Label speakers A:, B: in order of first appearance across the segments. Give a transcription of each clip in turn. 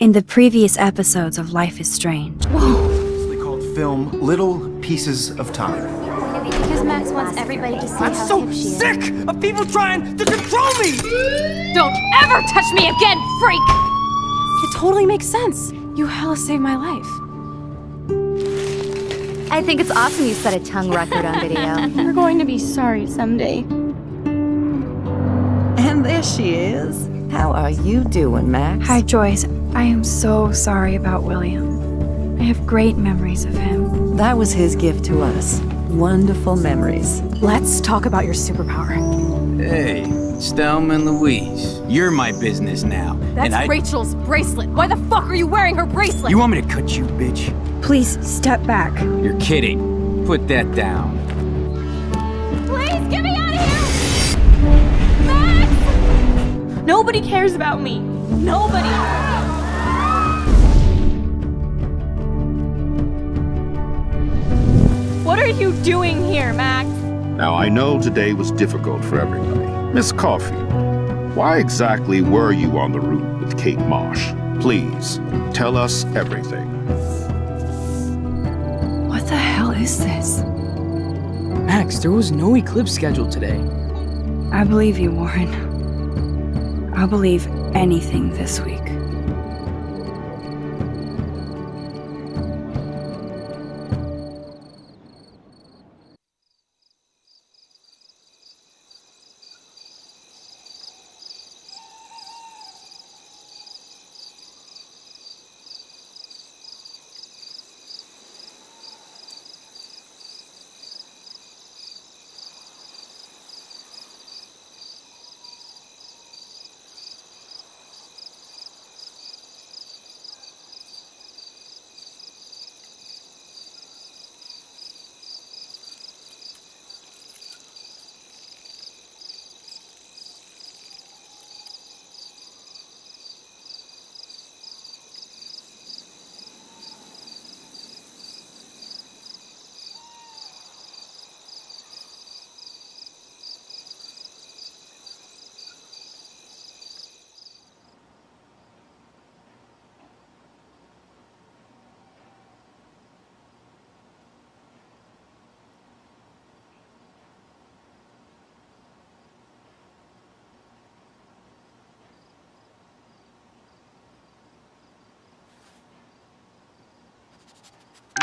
A: In the previous episodes of Life is Strange,
B: They called film Little Pieces of Time.
C: Because Max wants everybody to see
B: I'm
C: how
B: so
C: hip she is.
B: sick of people trying to control me!
D: Don't ever touch me again, freak!
E: It totally makes sense. You hella saved my life.
C: I think it's awesome you set a tongue record on video.
E: You're going to be sorry someday.
F: And there she is. How are you doing, Max?
A: Hi Joyce. I am so sorry about William. I have great memories of him.
F: That was his gift to us. Wonderful memories.
E: Let's talk about your superpower.
G: Hey, Thelma and Louise, you're my business now.
D: That's
G: and I.
D: Rachel's bracelet. Why the fuck are you wearing her bracelet?
G: You want me to cut you, bitch?
A: Please step back.
G: You're kidding. Put that down.
D: Please get me out of here! Max!
E: Nobody cares about me. Nobody. What are you doing here, Max?
H: Now, I know today was difficult for everybody. Miss Coffee, why exactly were you on the route with Kate Marsh? Please, tell us everything.
A: What the hell is this?
I: Max, there was no eclipse scheduled today.
A: I believe you, Warren. I'll believe anything this week.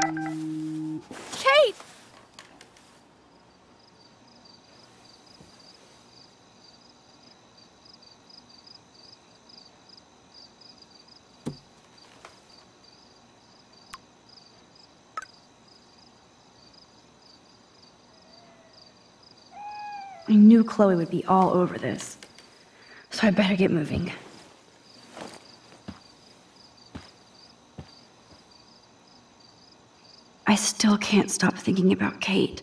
D: Kate!
A: I knew Chloe would be all over this. So I better get moving. I still can't stop thinking about Kate.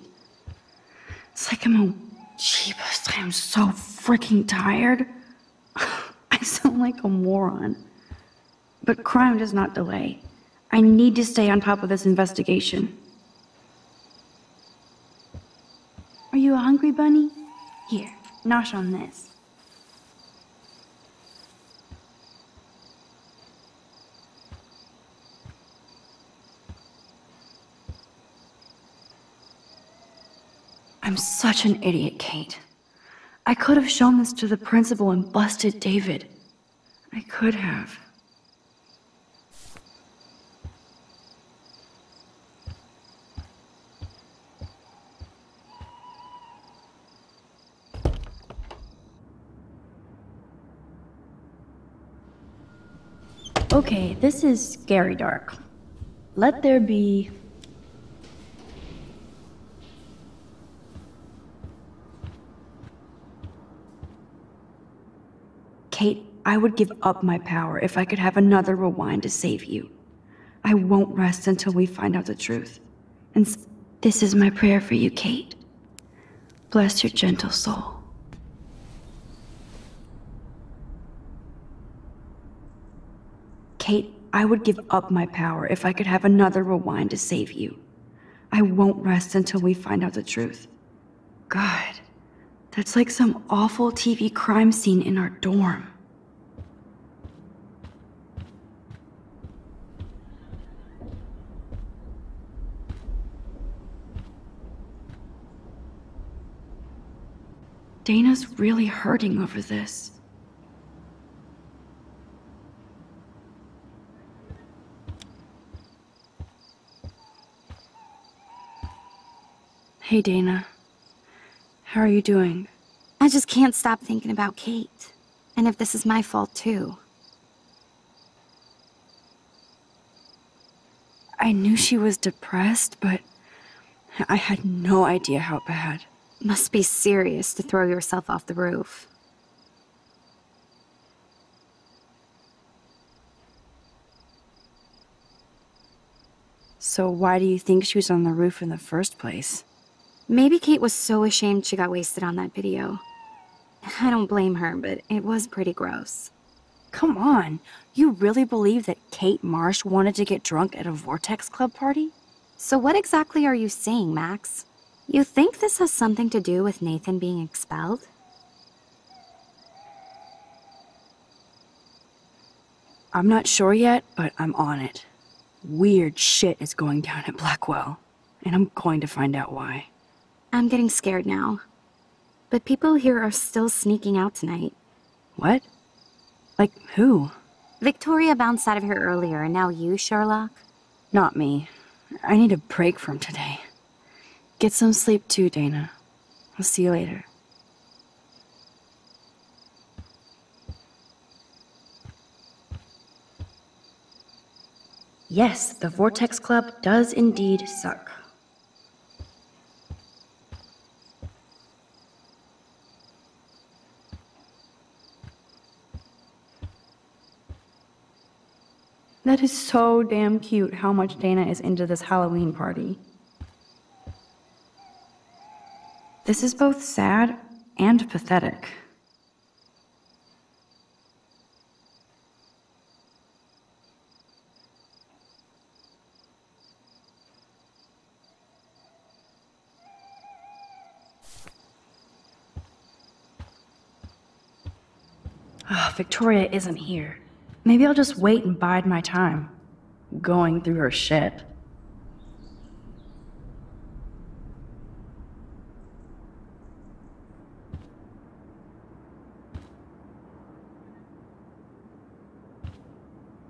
A: It's like I'm a jeepus. I am so freaking tired. I sound like a moron. But crime does not delay. I need to stay on top of this investigation. Are you a hungry bunny? Here, nosh on this. Such an idiot, Kate. I could have shown this to the principal and busted David. I could have. Okay, this is scary dark. Let there be. Kate, I would give up my power if I could have another rewind to save you. I won't rest until we find out the truth. And this is my prayer for you, Kate. Bless your gentle soul. Kate, I would give up my power if I could have another rewind to save you. I won't rest until we find out the truth. God, that's like some awful TV crime scene in our dorm. Dana's really hurting over this. Hey, Dana. How are you doing?
C: I just can't stop thinking about Kate. And if this is my fault too.
A: I knew she was depressed, but I had no idea how bad.
C: Must be serious to throw yourself off the roof.
A: So why do you think she was on the roof in the first place?
C: Maybe Kate was so ashamed she got wasted on that video. I don't blame her, but it was pretty gross.
A: Come on, you really believe that Kate Marsh wanted to get drunk at a Vortex Club party?
C: So what exactly are you saying, Max? You think this has something to do with Nathan being expelled?
A: I'm not sure yet, but I'm on it. Weird shit is going down at Blackwell, and I'm going to find out why.
C: I'm getting scared now. But people here are still sneaking out tonight.
A: What? Like who?
C: Victoria bounced out of here earlier, and now you, Sherlock?
A: Not me. I need a break from today. Get some sleep too, Dana. I'll see you later. Yes, the Vortex Club does indeed suck. That is so damn cute how much Dana is into this Halloween party. This is both sad and pathetic. Ah, Victoria isn't here. Maybe I'll just wait and bide my time. Going through her shit.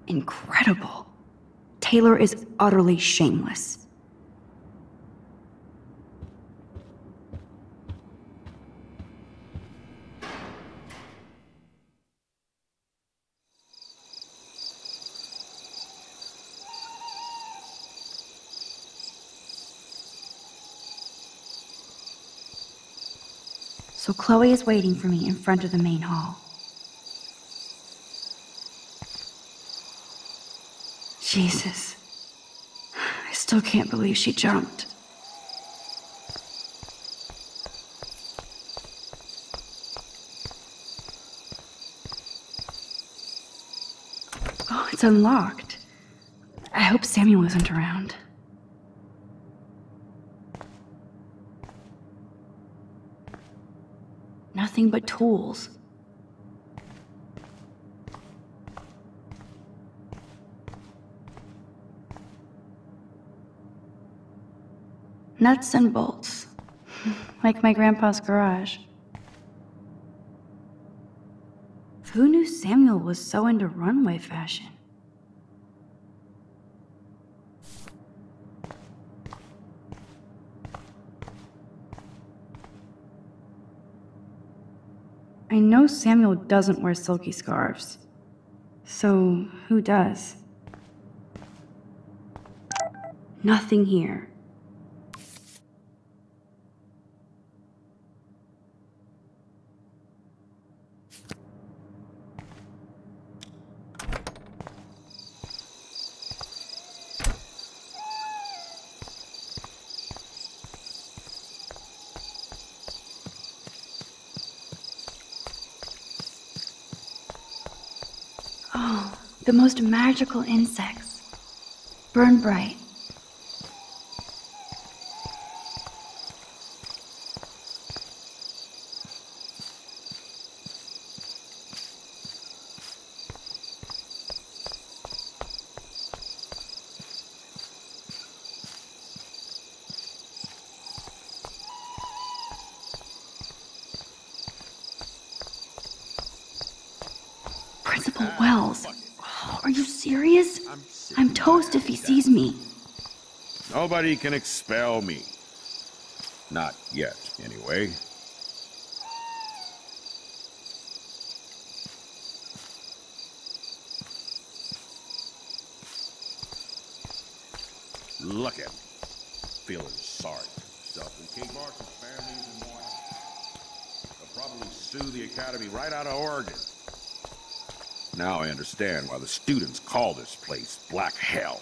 A: Incredible. Taylor is utterly shameless. So Chloe is waiting for me in front of the main hall. Jesus. I still can't believe she jumped. Oh, it's unlocked. I hope Samuel isn't around. Nothing but tools. Nuts and bolts. Like my grandpa's garage. Who knew Samuel was so into runway fashion? I know Samuel doesn't wear silky scarves. So, who does? Nothing here. the most magical insects, burn bright. Principal Wells, are you serious? I'm toast if he sees me.
H: Nobody can expel me. Not yet, anyway. Look at me. Feeling sorry for yourself. And Kate Marsh's family is in mourning. They'll probably sue the Academy right out of Oregon. Now I understand why the students call this place Black Hell.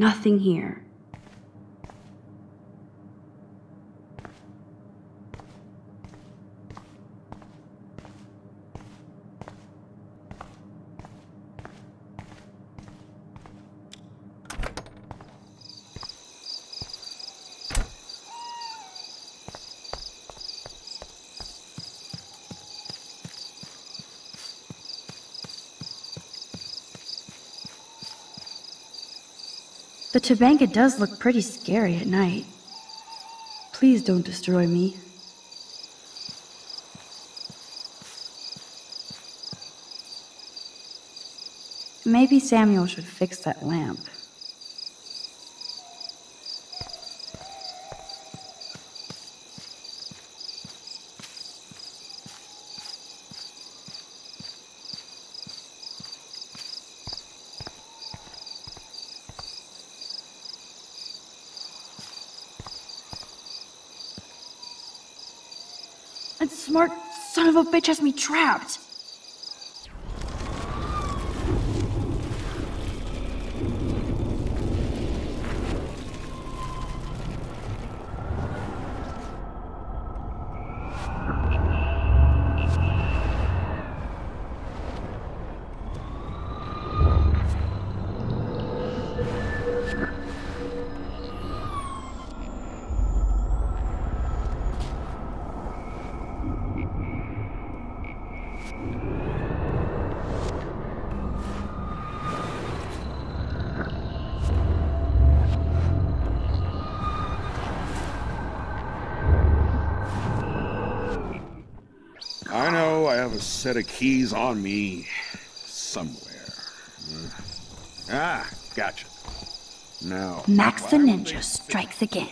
A: Nothing here. The does look pretty scary at night. Please don't destroy me. Maybe Samuel should fix that lamp. That smart son of a bitch has me trapped.
H: A set of keys on me somewhere. Ah, gotcha. Now.
A: Max the Ninja strikes again.